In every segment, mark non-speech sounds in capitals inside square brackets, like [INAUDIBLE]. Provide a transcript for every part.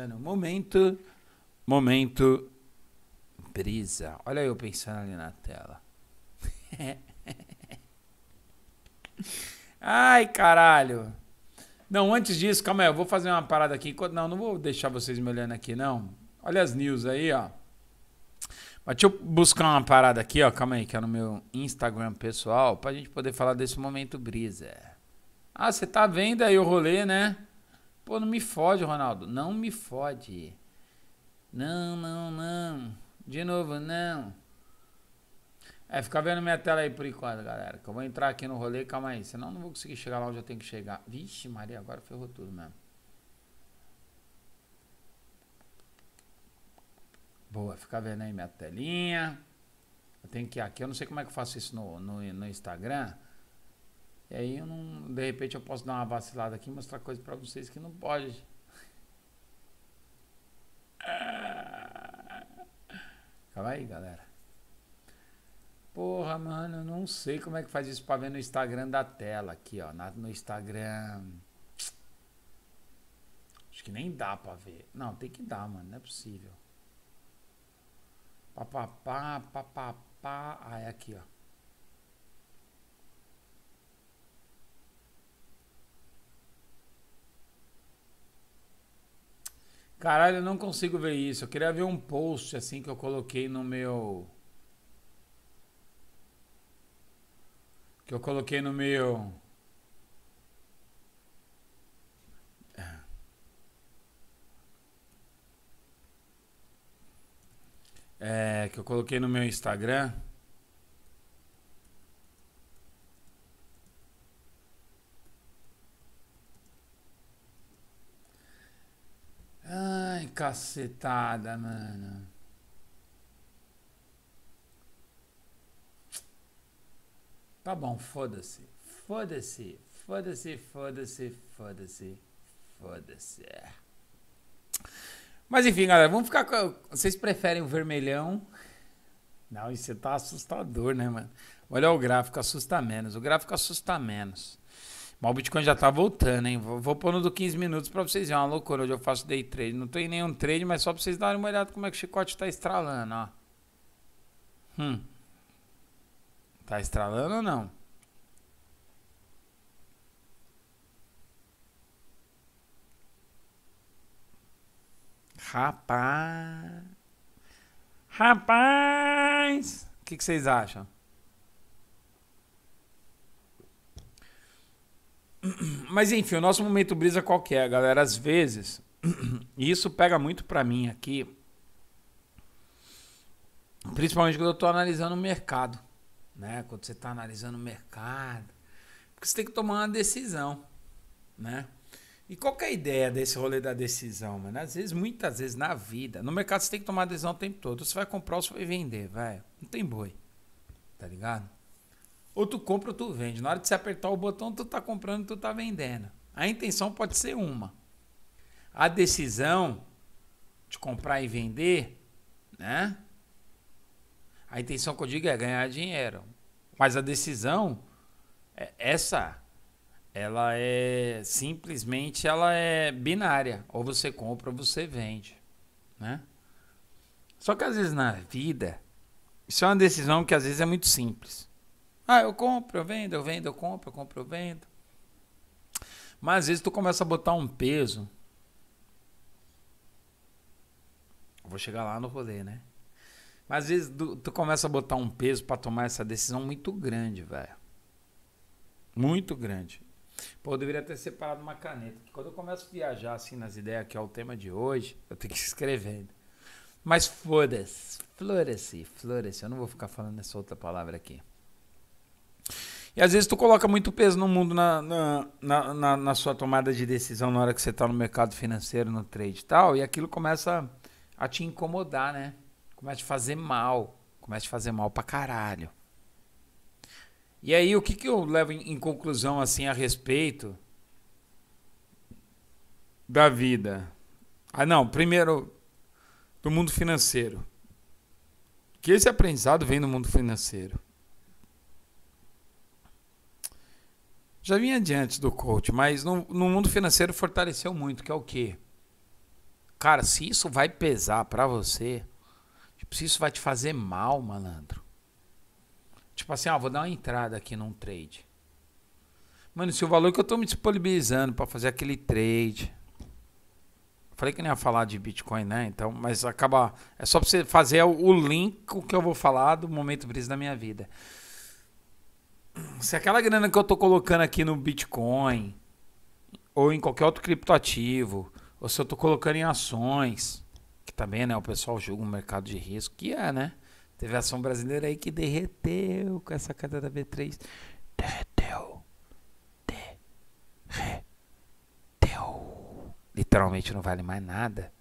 começando. Momento. Momento. Brisa. Olha eu pensando ali na tela. [LAUGHS] Ai, caralho. Não, antes disso, calma aí, eu vou fazer uma parada aqui. Não, não vou deixar vocês me olhando aqui, não. Olha as news aí, ó. Mas deixa eu buscar uma parada aqui, ó. Calma aí, que é no meu Instagram pessoal, pra gente poder falar desse momento brisa. Ah, você tá vendo aí o rolê, né? Pô, não me fode, Ronaldo. Não me fode. Não, não, não. De novo, não. É, fica vendo minha tela aí por enquanto, galera. Que eu vou entrar aqui no rolê, calma aí. Senão eu não vou conseguir chegar lá onde eu tenho que chegar. Vixe, Maria, agora ferrou tudo mesmo. Boa, fica vendo aí minha telinha. Eu tenho que ir aqui. Eu não sei como é que eu faço isso no, no, no Instagram. E aí, eu não, de repente, eu posso dar uma vacilada aqui e mostrar coisa pra vocês que não pode. Calma aí, galera. Porra, mano, eu não sei como é que faz isso pra ver no Instagram da tela aqui, ó. Na, no Instagram. Acho que nem dá pra ver. Não, tem que dar, mano. Não é possível. Papapá, papapá. Ah, é aqui, ó. Caralho, eu não consigo ver isso. Eu queria ver um post assim que eu coloquei no meu. Que eu coloquei no meu. É, que eu coloquei no meu Instagram. Ai, cacetada, mano. Tá bom, foda-se. Foda-se. Foda-se, foda-se, foda-se. Foda-se. Mas enfim, galera, vamos ficar com. Vocês preferem o vermelhão? Não, isso tá assustador, né, mano? Olha o gráfico, assusta menos. O gráfico assusta menos. Mas o Bitcoin já tá voltando, hein? Vou, vou pôr no do 15 minutos pra vocês verem. É uma loucura. Hoje eu faço day trade. Não tô em nenhum trade, mas só pra vocês darem uma olhada como é que o chicote tá estralando, ó. Hum. Tá estralando ou não? Rapaz. Rapaz. O que, que vocês acham? [CLEARS THROAT] Mas enfim, o nosso momento brisa qual que é, galera? Às vezes, [CLEARS THROAT] e isso pega muito pra mim aqui, principalmente quando eu tô analisando o mercado, né? Quando você tá analisando o mercado, porque você tem que tomar uma decisão, né? E qual que é a ideia desse rolê da decisão, mano? Às vezes, muitas vezes na vida, no mercado você tem que tomar decisão o tempo todo. Você vai comprar ou você vai vender, velho. Não tem boi. Tá ligado? Ou tu compra ou tu vende. Na hora de você apertar o botão, tu tá comprando, tu tá vendendo. A intenção pode ser uma. A decisão de comprar e vender, né? A intenção que eu digo é ganhar dinheiro. Mas a decisão, é essa, ela é simplesmente ela é binária. Ou você compra ou você vende, né? Só que às vezes na vida, isso é uma decisão que às vezes é muito simples. Ah, eu compro, eu vendo, eu vendo, eu compro, eu compro, eu vendo. Mas às vezes tu começa a botar um peso. vou chegar lá no rolê, né? Mas às vezes tu, tu começa a botar um peso para tomar essa decisão muito grande, velho. Muito grande. Pô, eu deveria ter separado uma caneta. Quando eu começo a viajar assim nas ideias, que é o tema de hoje, eu tenho que [LAUGHS] ir escrevendo. Mas foda-se, flora-se, flora-se. Eu não vou ficar falando essa outra palavra aqui. E às vezes tu coloca muito peso no mundo na, na, na, na sua tomada de decisão na hora que você está no mercado financeiro, no trade e tal, e aquilo começa a te incomodar, né? Começa a te fazer mal. Começa a te fazer mal pra caralho. E aí, o que, que eu levo em, em conclusão assim a respeito da vida? Ah, não, primeiro do mundo financeiro. Que esse aprendizado vem do mundo financeiro. Já vinha adiante do coach, mas no, no mundo financeiro fortaleceu muito, que é o quê? Cara, se isso vai pesar para você, tipo, se isso vai te fazer mal, malandro. Tipo assim, ah, vou dar uma entrada aqui num trade. Mano, se o valor que eu tô me disponibilizando para fazer aquele trade. Falei que não ia falar de Bitcoin, né? Então, mas acaba. É só pra você fazer o link o que eu vou falar do momento brisa da minha vida. Se aquela grana que eu tô colocando aqui no Bitcoin, ou em qualquer outro criptoativo, ou se eu tô colocando em ações, que também, né, o pessoal julga um mercado de risco, que é, né? Teve ação brasileira aí que derreteu com essa queda da B3. Derreteu. Derreteu. Literalmente não vale mais nada.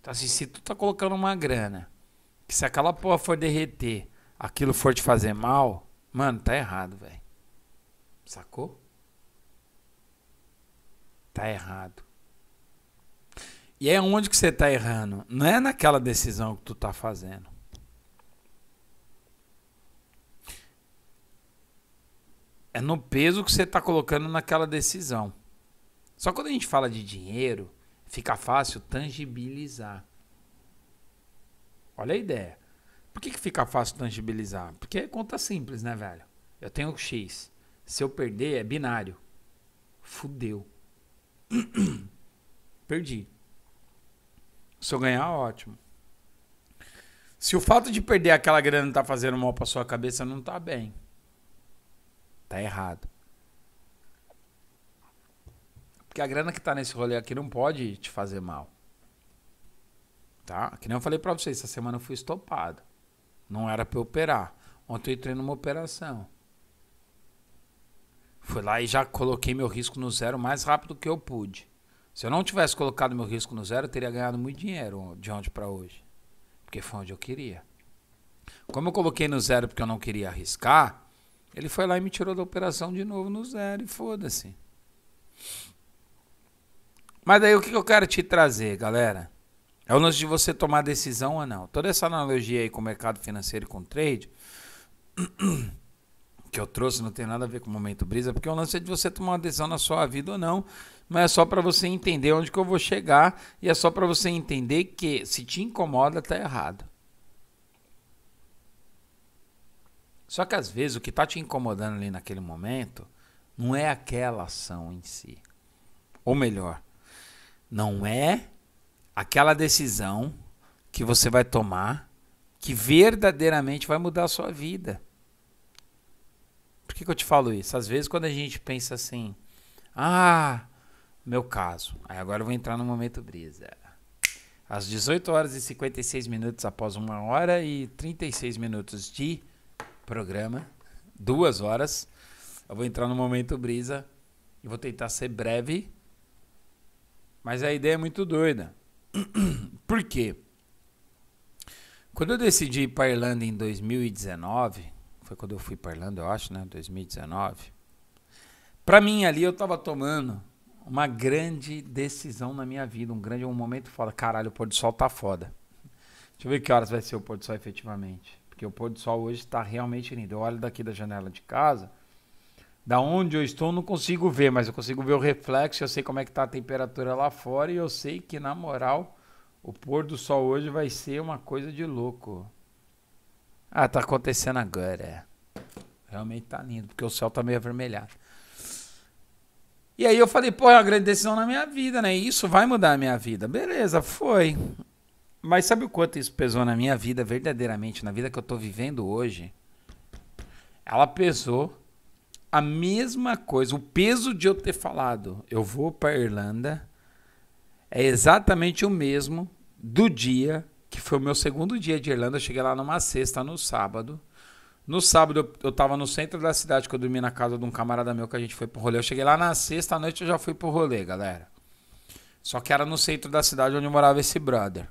Então, assim, se tu tá colocando uma grana, que se aquela porra for derreter, aquilo for te fazer mal, mano, tá errado, velho. Sacou? Tá errado. E é onde que você tá errando. Não é naquela decisão que tu tá fazendo. É no peso que você tá colocando naquela decisão. Só quando a gente fala de dinheiro, fica fácil tangibilizar. Olha a ideia. Por que, que fica fácil tangibilizar? Porque é conta simples, né, velho? Eu tenho X. Se eu perder, é binário. Fudeu. [CLEARS THROAT] Perdi. Se eu ganhar, ótimo. Se o fato de perder aquela grana tá fazendo mal pra sua cabeça, não tá bem. Tá errado. Porque a grana que tá nesse rolê aqui não pode te fazer mal. Tá? Que nem eu falei pra vocês, essa semana eu fui estopado. Não era eu operar. Ontem eu entrei numa operação. Fui lá e já coloquei meu risco no zero mais rápido que eu pude. Se eu não tivesse colocado meu risco no zero, eu teria ganhado muito dinheiro de ontem para hoje. Porque foi onde eu queria. Como eu coloquei no zero porque eu não queria arriscar, ele foi lá e me tirou da operação de novo no zero e foda-se. Mas daí o que eu quero te trazer, galera? É o lance de você tomar decisão ou não. Toda essa analogia aí com o mercado financeiro e com o trade [CLEARS THROAT] que eu trouxe não tem nada a ver com o momento brisa, porque o lance é de você tomar uma decisão na sua vida ou não, mas é só para você entender onde que eu vou chegar e é só para você entender que se te incomoda tá errado. Só que às vezes o que tá te incomodando ali naquele momento não é aquela ação em si. Ou melhor, não é aquela decisão que você vai tomar que verdadeiramente vai mudar a sua vida. Por que, que eu te falo isso? Às vezes, quando a gente pensa assim, ah, meu caso, aí agora eu vou entrar no momento brisa. Às 18 horas e 56 minutos, após uma hora e 36 minutos de programa, duas horas, eu vou entrar no momento brisa e vou tentar ser breve, mas a ideia é muito doida. [CLEARS THROAT] Por quê? Quando eu decidi ir para Irlanda em 2019, foi quando eu fui para Irlanda, eu acho, né? 2019. Para mim ali eu tava tomando uma grande decisão na minha vida, um grande um momento foda. Caralho, o pôr do sol tá foda. Deixa eu ver que horas vai ser o pôr do sol efetivamente. Porque o pôr do sol hoje está realmente lindo. Eu olho daqui da janela de casa, da onde eu estou não consigo ver, mas eu consigo ver o reflexo, eu sei como é que tá a temperatura lá fora e eu sei que na moral o pôr do sol hoje vai ser uma coisa de louco. Ah, tá acontecendo agora. Realmente tá lindo, porque o céu tá meio avermelhado. E aí eu falei, pô, é uma grande decisão na minha vida, né? Isso vai mudar a minha vida. Beleza, foi. Mas sabe o quanto isso pesou na minha vida, verdadeiramente, na vida que eu tô vivendo hoje? Ela pesou a mesma coisa. O peso de eu ter falado, eu vou para Irlanda, é exatamente o mesmo do dia que foi o meu segundo dia de Irlanda. Eu cheguei lá numa sexta, no sábado. No sábado eu, eu tava no centro da cidade, que eu dormi na casa de um camarada meu que a gente foi pro rolê. Eu cheguei lá na sexta à noite eu já fui pro rolê, galera. Só que era no centro da cidade onde morava esse brother.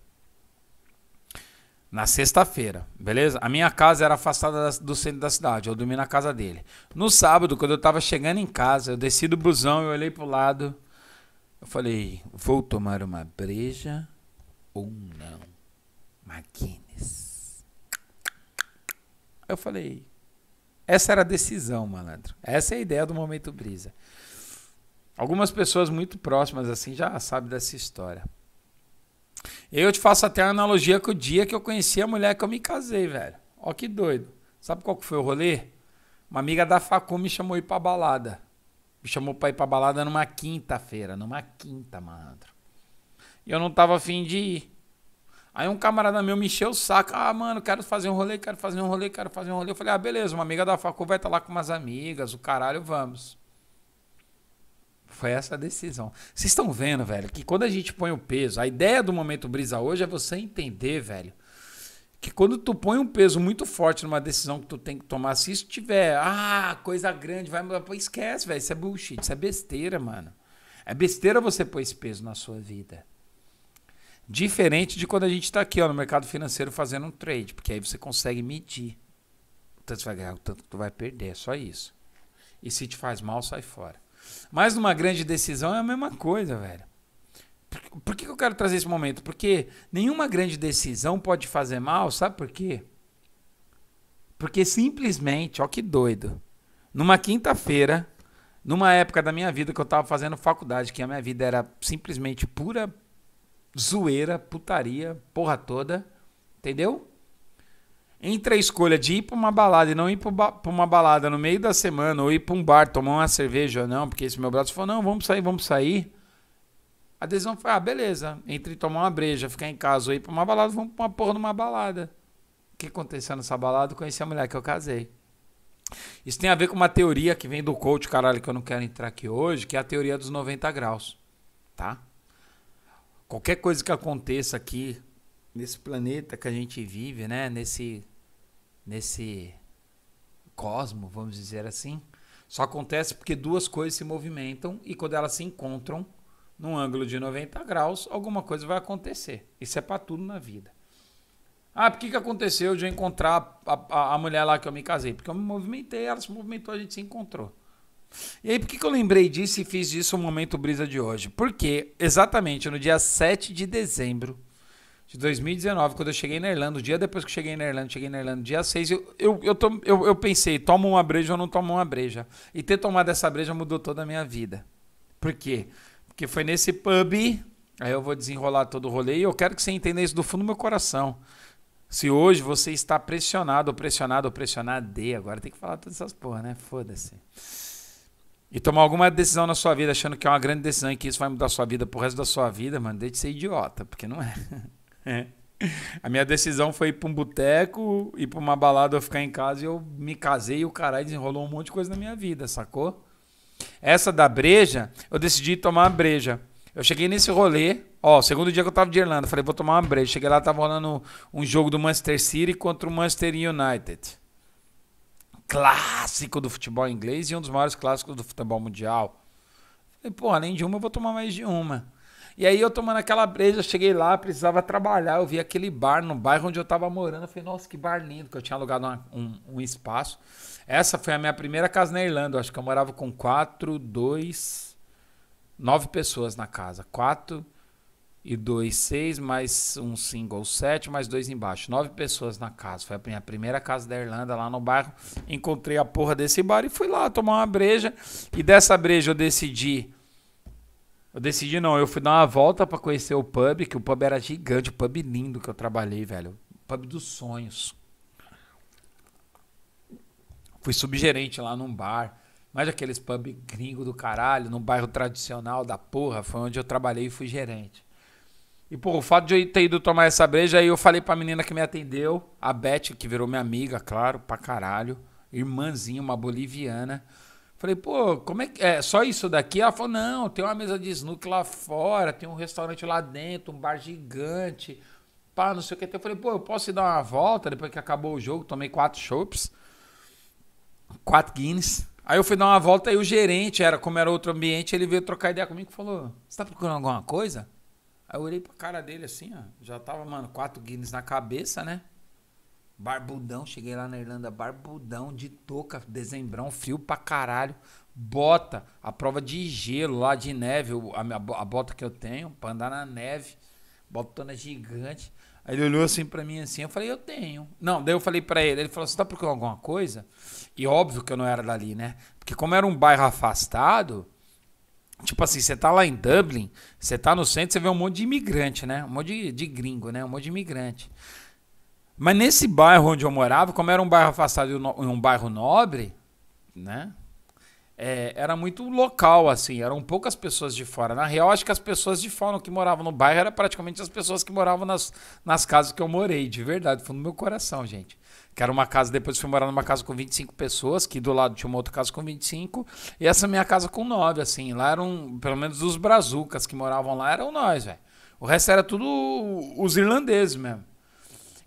Na sexta-feira, beleza? A minha casa era afastada do centro da cidade. Eu dormi na casa dele. No sábado, quando eu tava chegando em casa, eu desci do busão, eu olhei pro lado. Eu falei, vou tomar uma breja ou não? McGuinness. Eu falei, essa era a decisão, malandro. Essa é a ideia do momento brisa. Algumas pessoas muito próximas assim já sabem dessa história. Eu te faço até a analogia com o dia que eu conheci a mulher que eu me casei, velho. Ó que doido. Sabe qual que foi o rolê? Uma amiga da Facu me chamou ir pra balada. Me chamou pra ir pra balada numa quinta-feira. Numa quinta, malandro. E eu não tava afim de ir. Aí um camarada meu me encheu o saco. Ah, mano, quero fazer um rolê, quero fazer um rolê, quero fazer um rolê. Eu falei, ah, beleza, uma amiga da Facu vai estar tá lá com umas amigas, o caralho, vamos. Foi essa a decisão. Vocês estão vendo, velho, que quando a gente põe o peso, a ideia do momento brisa hoje é você entender, velho, que quando tu põe um peso muito forte numa decisão que tu tem que tomar, se isso tiver, ah, coisa grande, vai, esquece, velho, isso é bullshit, isso é besteira, mano. É besteira você pôr esse peso na sua vida. Diferente de quando a gente está aqui ó, no mercado financeiro fazendo um trade, porque aí você consegue medir o tanto você vai ganhar, o tanto tu vai perder, é só isso. E se te faz mal, sai fora. Mas numa grande decisão é a mesma coisa, velho. Por, por que eu quero trazer esse momento? Porque nenhuma grande decisão pode fazer mal, sabe por quê? Porque simplesmente, ó que doido. Numa quinta-feira, numa época da minha vida que eu estava fazendo faculdade, que a minha vida era simplesmente pura zoeira, putaria, porra toda. Entendeu? Entre a escolha de ir para uma balada e não ir para uma balada no meio da semana, ou ir para um bar tomar uma cerveja ou não, porque esse meu braço falou: não, vamos sair, vamos sair. A decisão foi: ah, beleza. Entre tomar uma breja, ficar em casa ou ir para uma balada, vamos para uma porra numa balada. O que aconteceu nessa balada? Conheci a mulher que eu casei. Isso tem a ver com uma teoria que vem do coach, caralho, que eu não quero entrar aqui hoje, que é a teoria dos 90 graus. Tá? qualquer coisa que aconteça aqui nesse planeta que a gente vive, né, nesse nesse cosmo, vamos dizer assim, só acontece porque duas coisas se movimentam e quando elas se encontram num ângulo de 90 graus, alguma coisa vai acontecer. Isso é para tudo na vida. Ah, por que, que aconteceu de eu encontrar a, a, a mulher lá que eu me casei? Porque eu me movimentei, ela se movimentou, a gente se encontrou. E aí, por que, que eu lembrei disso e fiz disso o momento brisa de hoje? Porque exatamente no dia 7 de dezembro de 2019, quando eu cheguei na Irlanda, o dia depois que eu cheguei na Irlanda, cheguei na Irlanda, dia 6, eu, eu, eu, tom, eu, eu pensei, tomo uma breja ou não tomo uma breja. E ter tomado essa breja mudou toda a minha vida. Por quê? Porque foi nesse pub, aí eu vou desenrolar todo o rolê e eu quero que você entenda isso do fundo do meu coração. Se hoje você está pressionado, pressionado, pressionado, agora tem que falar todas essas porra, né? Foda-se e tomar alguma decisão na sua vida achando que é uma grande decisão e que isso vai mudar a sua vida pro resto da sua vida, mano, deixe de ser idiota, porque não é. [LAUGHS] é. A minha decisão foi ir pra um boteco, ir pra uma balada, eu ficar em casa e eu me casei e o caralho desenrolou um monte de coisa na minha vida, sacou? Essa da breja, eu decidi tomar uma breja. Eu cheguei nesse rolê, ó, segundo dia que eu tava de Irlanda, falei, vou tomar uma breja. Cheguei lá, tava rolando um jogo do Manchester City contra o Manchester United clássico do futebol inglês e um dos maiores clássicos do futebol mundial. Falei, pô, além de uma, eu vou tomar mais de uma. E aí eu tomando aquela breja, cheguei lá, precisava trabalhar. Eu vi aquele bar no bairro onde eu tava morando. Eu falei, nossa, que bar lindo, que eu tinha alugado uma, um, um, espaço. Essa foi a minha primeira casa na Irlanda. Eu acho que eu morava com quatro, dois, nove pessoas na casa. Quatro e dois, seis, mais um single, sete, mais dois embaixo. Nove pessoas na casa. Foi a minha primeira casa da Irlanda, lá no bairro. Encontrei a porra desse bar e fui lá tomar uma breja. E dessa breja eu decidi. Eu decidi não, eu fui dar uma volta para conhecer o pub, que o pub era gigante, o pub lindo que eu trabalhei, velho. O pub dos sonhos. Fui subgerente lá num bar. Mas aqueles pub gringo do caralho, num bairro tradicional da porra, foi onde eu trabalhei e fui gerente. E, pô, o fato de eu ter ido tomar essa breja, aí eu falei pra menina que me atendeu, a Beth, que virou minha amiga, claro, pra caralho. Irmãzinha, uma boliviana. Falei, pô, como é que é? Só isso daqui? Ela falou, não, tem uma mesa de snook lá fora, tem um restaurante lá dentro, um bar gigante, pá, não sei o que. Eu falei, pô, eu posso ir dar uma volta depois que acabou o jogo? Tomei quatro chopps, quatro Guinness. Aí eu fui dar uma volta e o gerente, era como era outro ambiente, ele veio trocar ideia comigo e falou: Você tá procurando alguma coisa? Aí eu olhei pra cara dele assim, ó. Já tava, mano, quatro Guinness na cabeça, né? Barbudão, cheguei lá na Irlanda, barbudão, de touca, dezembrão, frio pra caralho. Bota, a prova de gelo lá, de neve, a, minha, a bota que eu tenho, pra andar na neve. Botona gigante. Aí ele olhou assim pra mim assim, eu falei, eu tenho. Não, daí eu falei pra ele, ele falou, você tá procurando alguma coisa? E óbvio que eu não era dali, né? Porque como era um bairro afastado, Tipo assim, você tá lá em Dublin, você tá no centro, você vê um monte de imigrante, né? Um monte de, de gringo, né? Um monte de imigrante. Mas nesse bairro onde eu morava, como era um bairro afastado e um bairro nobre, né? É, era muito local, assim, eram poucas pessoas de fora. Na real, acho que as pessoas de fora que moravam no bairro eram praticamente as pessoas que moravam nas, nas casas que eu morei, de verdade, foi no meu coração, gente. Que era uma casa, depois fui morar numa casa com 25 pessoas, que do lado tinha uma outra casa com 25, e essa minha casa com 9, assim. Lá eram, pelo menos os brazucas que moravam lá, eram nós, velho. O resto era tudo os irlandeses mesmo.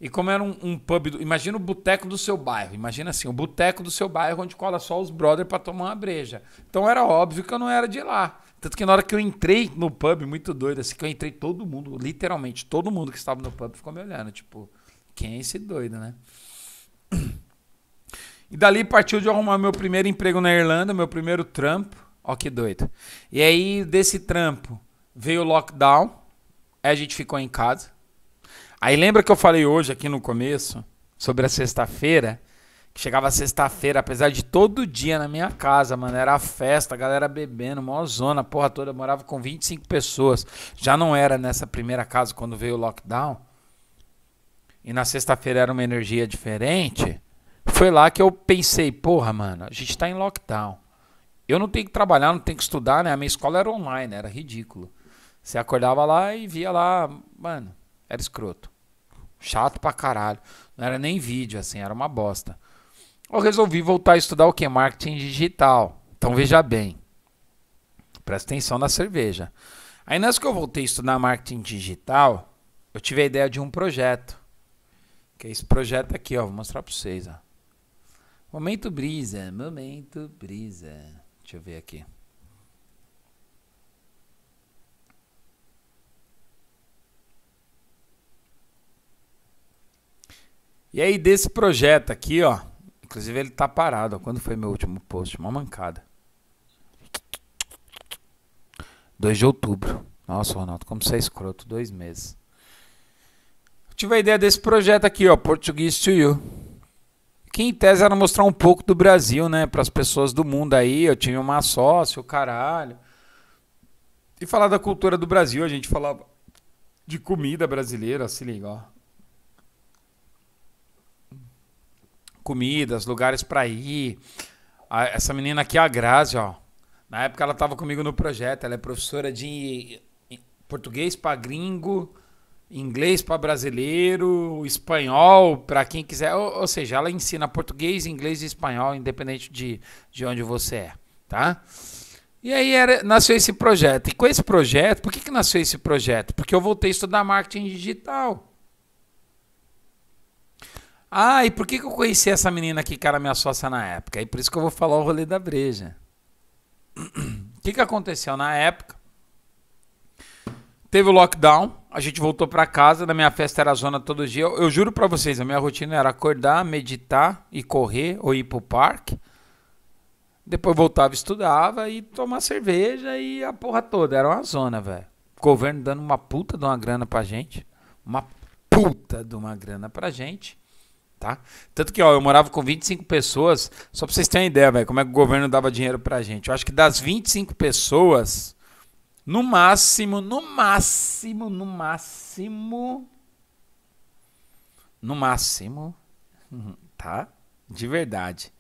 E como era um, um pub, do, imagina o boteco do seu bairro. Imagina assim, o boteco do seu bairro onde cola só os brothers para tomar uma breja. Então era óbvio que eu não era de lá. Tanto que na hora que eu entrei no pub, muito doido, assim, que eu entrei, todo mundo, literalmente, todo mundo que estava no pub ficou me olhando, tipo, quem é esse doido, né? [CLEARS THROAT] E dali partiu de arrumar meu primeiro emprego na Irlanda, meu primeiro trampo. Ó que doido. E aí, desse trampo, veio o lockdown. Aí a gente ficou em casa. Aí lembra que eu falei hoje aqui no começo sobre a sexta-feira? Que chegava sexta-feira, apesar de todo dia na minha casa, mano, era festa, galera bebendo, mó zona, porra toda. Eu morava com 25 pessoas. Já não era nessa primeira casa quando veio o lockdown. E na sexta-feira era uma energia diferente. Foi lá que eu pensei, porra, mano, a gente tá em lockdown. Eu não tenho que trabalhar, não tenho que estudar, né? A minha escola era online, era ridículo. Você acordava lá e via lá, mano, era escroto. Chato pra caralho. Não era nem vídeo, assim, era uma bosta. Eu resolvi voltar a estudar o que? Marketing digital. Então veja bem. Presta atenção na cerveja. Aí nessa que eu voltei a estudar marketing digital, eu tive a ideia de um projeto. Que é esse projeto aqui, ó. Vou mostrar pra vocês, ó. Momento brisa, momento brisa. Deixa eu ver aqui. E aí, desse projeto aqui, ó. Inclusive, ele tá parado. Quando foi meu último post? Uma mancada. 2 de outubro. Nossa, Ronaldo, como você é escroto. Dois meses. tive a ideia desse projeto aqui, ó. Português to You. Que em tese era mostrar um pouco do Brasil, né? Para as pessoas do mundo aí. Eu tinha uma sócia, o caralho. E falar da cultura do Brasil. A gente falava de comida brasileira, se liga, ó. Comidas, lugares para ir. A, essa menina aqui, a Grazi, ó. Na época ela estava comigo no projeto. Ela é professora de português para gringo, inglês para brasileiro, espanhol para quem quiser. Ou, ou, seja, ela ensina português, inglês e espanhol, independente de, de onde você é, tá? E aí era, nasceu esse projeto. E com esse projeto, por que, que nasceu esse projeto? Porque eu voltei a estudar marketing digital. Ah, e por que, que eu conheci essa menina aqui que era minha sócia na época? E por isso que eu vou falar o rolê da breja. O que, que aconteceu na época? Teve o lockdown, a gente voltou para casa, na minha festa era zona todo dia. Eu, eu juro para vocês, a minha rotina era acordar, meditar e correr ou ir pro parque. Depois voltava, estudava e tomar cerveja e a porra toda. Era uma zona, velho. Governo dando uma puta de uma grana pra gente. Uma puta de uma grana pra gente tá? Tanto que, ó, eu morava com 25 pessoas, só pra vocês terem ideia, velho, como é que o governo dava dinheiro pra gente. Eu acho que das 25 pessoas, no máximo, no máximo, no máximo, no máximo, [LAUGHS] tá? De verdade.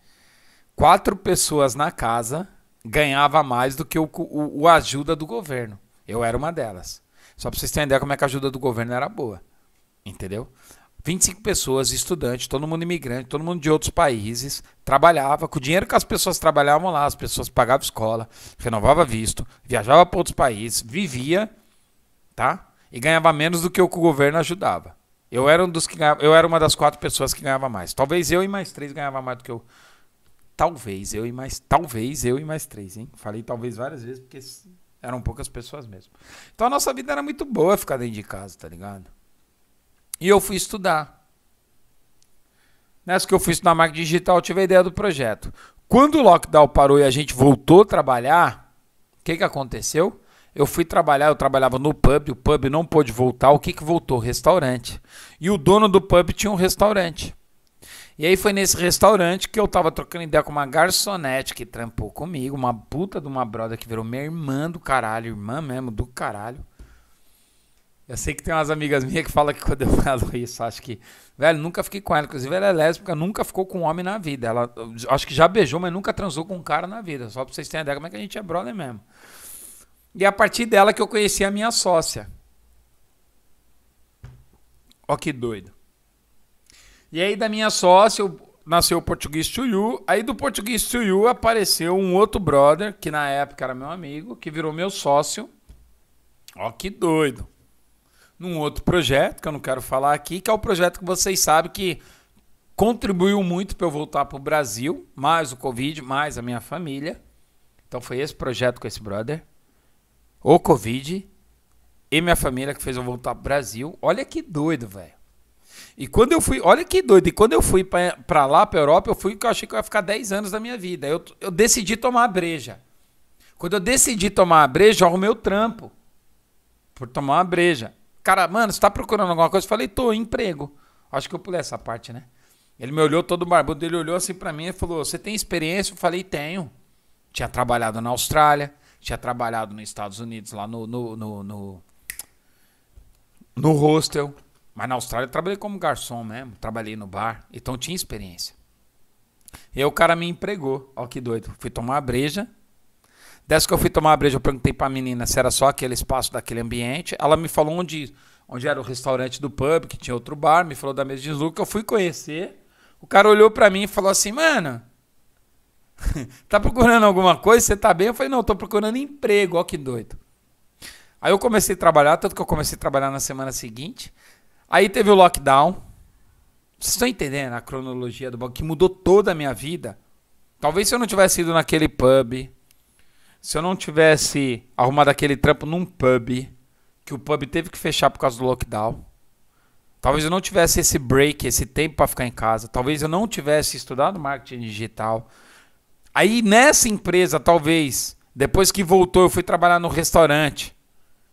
Quatro pessoas na casa ganhava mais do que o, o, o ajuda do governo. Eu era uma delas. Só pra vocês terem ideia como é que a ajuda do governo era boa. Entendeu? 25 pessoas, estudantes, todo mundo imigrante, todo mundo de outros países, trabalhava com o dinheiro que as pessoas trabalhavam lá, as pessoas pagavam escola, renovava visto, viajava para outros países, vivia, tá? E ganhava menos do que o que o governo ajudava. Eu era um dos que ganhava, eu era uma das quatro pessoas que ganhava mais. Talvez eu e mais três ganhava mais do que eu. Talvez eu e mais, talvez eu e mais três, hein? Falei talvez várias vezes porque eram poucas pessoas mesmo. Então a nossa vida era muito boa ficar dentro de casa, tá ligado? E eu fui estudar. Nessa que eu fui estudar marketing digital, eu tive a ideia do projeto. Quando o lockdown parou e a gente voltou a trabalhar, o que, que aconteceu? Eu fui trabalhar, eu trabalhava no pub, o pub não pôde voltar. O que, que voltou? Restaurante. E o dono do pub tinha um restaurante. E aí foi nesse restaurante que eu tava trocando ideia com uma garçonete que trampou comigo, uma puta de uma brother que virou minha irmã do caralho, irmã mesmo do caralho. Eu sei que tem umas amigas minhas que falam que quando eu [LAUGHS] falo isso, acho que. Velho, nunca fiquei com ela. Inclusive, ela é lésbica, nunca ficou com um homem na vida. Ela acho que já beijou, mas nunca transou com um cara na vida. Só pra vocês terem ideia como é que a gente é brother mesmo. E é a partir dela que eu conheci a minha sócia. Ó que doido. E aí da minha sócia nasceu o Português to You. Aí do Português to You apareceu um outro brother, que na época era meu amigo, que virou meu sócio. Ó que doido. Num outro projeto, que eu não quero falar aqui, que é o projeto que vocês sabem que contribuiu muito para eu voltar para o Brasil, mais o Covid, mais a minha família. Então foi esse projeto com esse brother. O Covid e minha família que fez eu voltar pro Brasil. Olha que doido, velho. E quando eu fui, olha que doido, e quando eu fui para lá, pra Europa, eu fui que eu achei que eu ia ficar 10 anos da minha vida. Eu, eu decidi tomar a breja. Quando eu decidi tomar a breja, eu arrumei o trampo. Por tomar uma breja. Cara, mano, você tá procurando alguma coisa? Eu falei, tô, emprego. Acho que eu pulei essa parte, né? Ele me olhou todo barbudo, ele olhou assim para mim e falou: Você tem experiência? Eu falei: Tenho. Tinha trabalhado na Austrália, tinha trabalhado nos Estados Unidos, lá no, no, no, no no hostel. Mas na Austrália eu trabalhei como garçom mesmo, trabalhei no bar, então tinha experiência. E aí o cara me empregou, ó que doido. Fui tomar a breja. Dessa que eu fui tomar a breja, eu perguntei pra menina se era só aquele espaço daquele ambiente. Ela me falou onde, onde era o restaurante do pub, que tinha outro bar, me falou da mesa de que eu fui conhecer. O cara olhou pra mim e falou assim, mano, [LAUGHS] tá procurando alguma coisa? Você tá bem? Eu falei, não, tô procurando emprego, ó que doido. Aí eu comecei a trabalhar, tanto que eu comecei a trabalhar na semana seguinte. Aí teve o lockdown. Vocês estão entendendo a cronologia do bagulho que mudou toda a minha vida? Talvez se eu não tivesse ido naquele pub, se eu não tivesse arrumado aquele trampo num pub, que o pub teve que fechar por causa do lockdown. Talvez eu não tivesse esse break, esse tempo para ficar em casa. Talvez eu não tivesse estudado marketing digital. Aí nessa empresa, talvez, depois que voltou, eu fui trabalhar no restaurante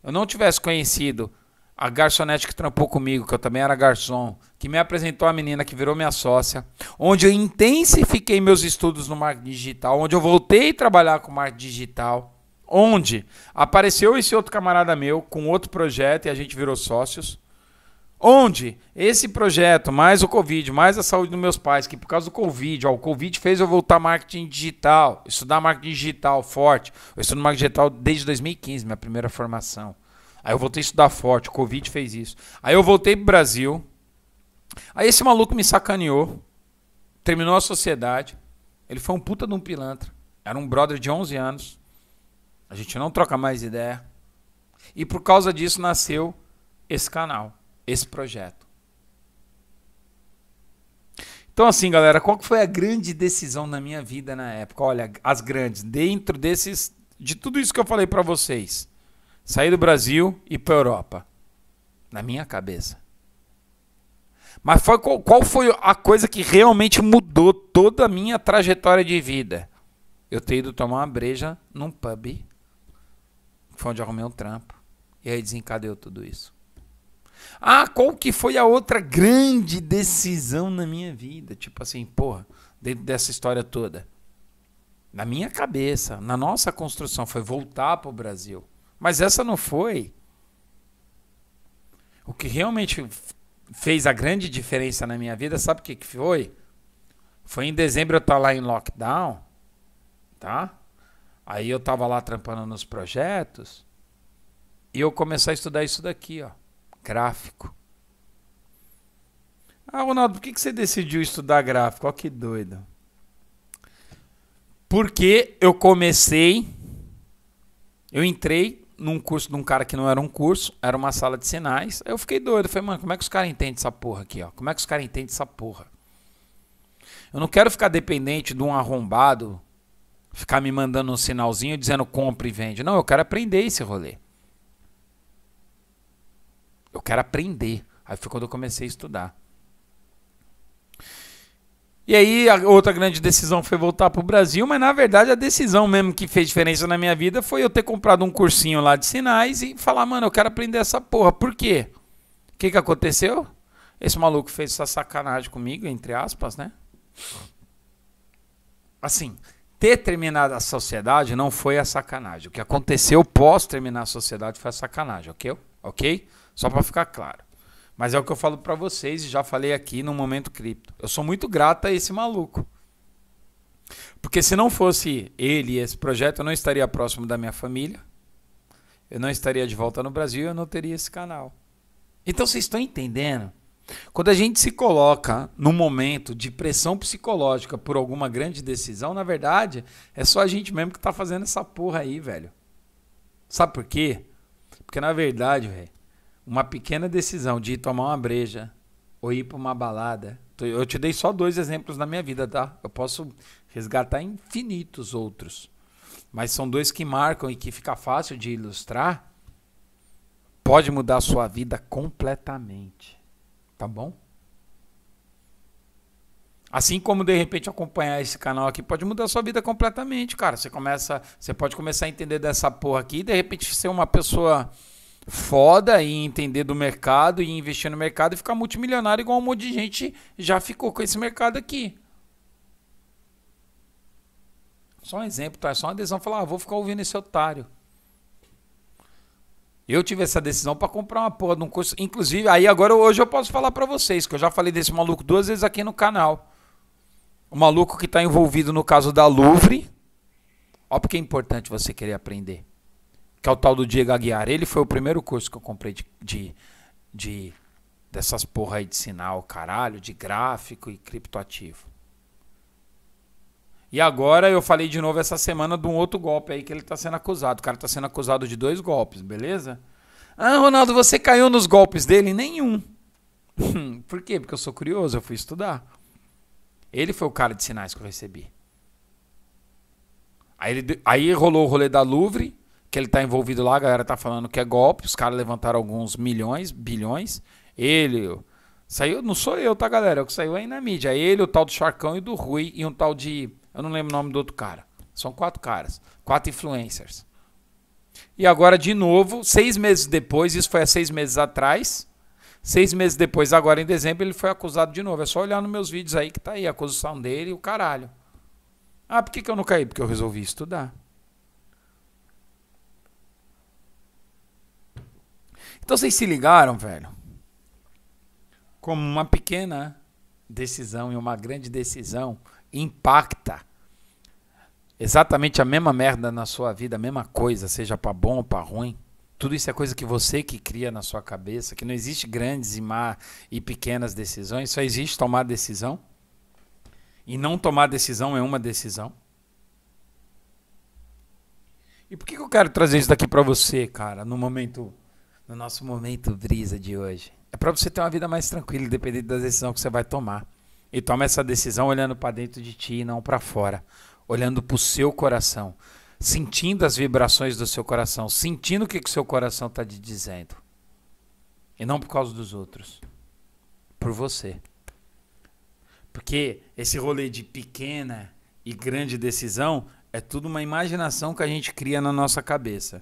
eu não tivesse conhecido a garçonete que trampou comigo, que eu também era garçom, que me apresentou a menina que virou minha sócia, onde eu intensifiquei meus estudos no marketing digital, onde eu voltei a trabalhar com marketing digital, onde apareceu esse outro camarada meu com outro projeto e a gente virou sócios. Onde esse projeto, mais o Covid, mais a saúde dos meus pais, que por causa do Covid, ó, o Covid fez eu voltar marketing digital, estudar marketing digital forte. Eu estudo marketing digital desde 2015, minha primeira formação. Aí eu voltei a estudar forte, o Covid fez isso. Aí eu voltei pro Brasil. Aí esse maluco me sacaneou, terminou a sociedade. Ele foi um puta de um pilantra. Era um brother de 11 anos. A gente não troca mais ideia. E por causa disso nasceu esse canal esse projeto. Então, assim, galera, qual foi a grande decisão na minha vida na época? Olha, as grandes, dentro desses, de tudo isso que eu falei para vocês, sair do Brasil e para Europa, na minha cabeça. Mas foi, qual, qual foi a coisa que realmente mudou toda a minha trajetória de vida? Eu ter ido tomar uma breja num pub, foi onde arrumei um trampo, e aí desencadeou tudo isso. Ah, qual que foi a outra grande decisão na minha vida? Tipo assim, porra, dentro dessa história toda. Na minha cabeça, na nossa construção, foi voltar para o Brasil. Mas essa não foi. O que realmente fez a grande diferença na minha vida, sabe o que, que foi? Foi em dezembro eu estar tá lá em lockdown, tá? Aí eu tava lá trampando nos projetos e eu comecei a estudar isso daqui, ó gráfico. Ah, Ronaldo, por que, que você decidiu estudar gráfico? Olha que doido. Porque eu comecei, eu entrei num curso de um cara que não era um curso, era uma sala de sinais. Aí eu fiquei doido. falei, mano, como é que os caras entendem essa porra aqui? Ó? Como é que os caras entendem essa porra? Eu não quero ficar dependente de um arrombado ficar me mandando um sinalzinho dizendo compra e vende. Não, eu quero aprender esse rolê. Eu quero aprender. Aí foi quando eu comecei a estudar. E aí a outra grande decisão foi voltar para o Brasil, mas na verdade a decisão mesmo que fez diferença na minha vida foi eu ter comprado um cursinho lá de sinais e falar, mano, eu quero aprender essa porra. Por quê? O que, que aconteceu? Esse maluco fez essa sacanagem comigo, entre aspas, né? Assim, ter terminado a sociedade não foi a sacanagem. O que aconteceu pós terminar a sociedade foi a sacanagem, ok? Ok? Só para ficar claro. Mas é o que eu falo para vocês e já falei aqui no momento cripto. Eu sou muito grato a esse maluco. Porque se não fosse ele e esse projeto, eu não estaria próximo da minha família. Eu não estaria de volta no Brasil, eu não teria esse canal. Então vocês estão entendendo? Quando a gente se coloca num momento de pressão psicológica por alguma grande decisão, na verdade, é só a gente mesmo que tá fazendo essa porra aí, velho. Sabe por quê? Porque na verdade, velho, uma pequena decisão de ir tomar uma breja ou ir para uma balada. Eu te dei só dois exemplos na minha vida, tá? Eu posso resgatar infinitos outros. Mas são dois que marcam e que fica fácil de ilustrar. Pode mudar a sua vida completamente. Tá bom? Assim como de repente acompanhar esse canal aqui pode mudar a sua vida completamente, cara. Você começa, você pode começar a entender dessa porra aqui e de repente ser uma pessoa foda e entender do mercado e investir no mercado e ficar multimilionário igual um monte de gente já ficou com esse mercado aqui. Só um exemplo, tá? Só uma decisão falar, ah, vou ficar ouvindo esse otário. Eu tive essa decisão para comprar uma porra de um curso. Inclusive, aí agora hoje eu posso falar para vocês, que eu já falei desse maluco duas vezes aqui no canal. O maluco que está envolvido no caso da Louvre. Ó, porque é importante você querer aprender. Que é o tal do Diego Aguiar. Ele foi o primeiro curso que eu comprei de, de, de dessas porra aí de sinal, caralho, de gráfico e criptoativo. E agora eu falei de novo essa semana de um outro golpe aí que ele está sendo acusado. O cara está sendo acusado de dois golpes, beleza? Ah, Ronaldo, você caiu nos golpes dele? Nenhum. [LAUGHS] Por quê? Porque eu sou curioso, eu fui estudar. Ele foi o cara de sinais que eu recebi. Aí, ele, aí rolou o rolê da Louvre, que ele está envolvido lá, a galera tá falando que é golpe, os caras levantaram alguns milhões, bilhões. Ele, saiu, não sou eu, tá, galera? É o que saiu aí na mídia. Ele, o tal do Charcão e do Rui, e um tal de eu não lembro o nome do outro cara. São quatro caras, quatro influencers. E agora, de novo, seis meses depois, isso foi há seis meses atrás. Seis meses depois, agora em dezembro, ele foi acusado de novo. É só olhar nos meus vídeos aí que tá aí a acusação dele e o caralho. Ah, por que, que eu não caí? Porque eu resolvi estudar. Então vocês se ligaram, velho? Como uma pequena decisão e uma grande decisão impacta exatamente a mesma merda na sua vida, a mesma coisa, seja para bom ou para ruim. Tudo isso é coisa que você que cria na sua cabeça, que não existe grandes e má e pequenas decisões, só existe tomar decisão. E não tomar decisão é uma decisão. E por que, eu quero trazer isso daqui para você, cara, no momento, no nosso momento brisa de hoje? É para você ter uma vida mais tranquila, independente da decisão que você vai tomar. E toma essa decisão olhando para dentro de ti e não para fora, olhando para o seu coração, sentindo as vibrações do seu coração, sentindo o que o seu coração está te dizendo. E não por causa dos outros, por você. Porque esse rolê de pequena e grande decisão é tudo uma imaginação que a gente cria na nossa cabeça.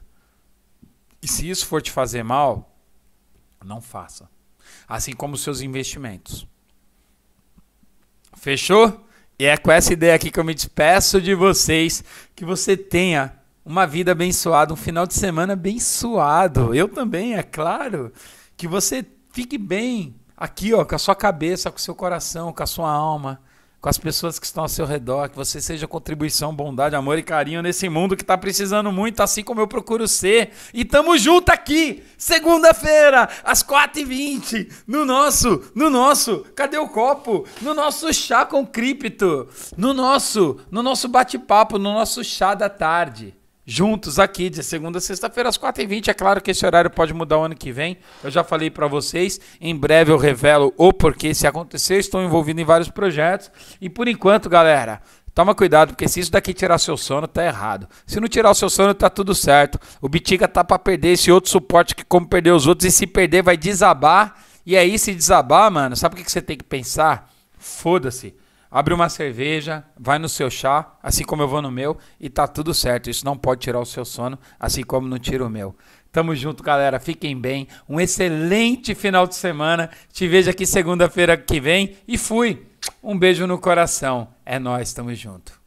E se isso for te fazer mal, não faça. Assim como os seus investimentos. Fechou? E é com essa ideia aqui que eu me despeço de vocês. Que você tenha uma vida abençoada, um final de semana abençoado. Eu também, é claro. Que você fique bem aqui, ó, com a sua cabeça, com o seu coração, com a sua alma com as pessoas que estão ao seu redor, que você seja contribuição, bondade, amor e carinho nesse mundo que está precisando muito, assim como eu procuro ser. E tamo junto aqui, segunda-feira, às 4h20, no nosso, no nosso, cadê o copo? No nosso chá com cripto, no nosso, no nosso bate-papo, no nosso chá da tarde juntos aqui de segunda a sexta-feira às 4h20. É claro que esse horário pode mudar o ano que vem. Eu já falei para vocês. Em breve eu revelo o porquê se acontecer. Estou envolvido em vários projetos. E por enquanto, galera, toma cuidado, porque se isso daqui tirar seu sono, tá errado. Se não tirar o seu sono, tá tudo certo. O Bitiga tá para perder esse outro suporte que como perder os outros. E se perder, vai desabar. E aí, se desabar, mano, sabe o que você tem que pensar? Foda-se abre uma cerveja, vai no seu chá, assim como eu vou no meu, e tá tudo certo. Isso não pode tirar o seu sono, assim como não tira o meu. Tamo junto, galera. Fiquem bem. Um excelente final de semana. Te vejo aqui segunda-feira que vem e fui. Um beijo no coração. É nós, tamo junto.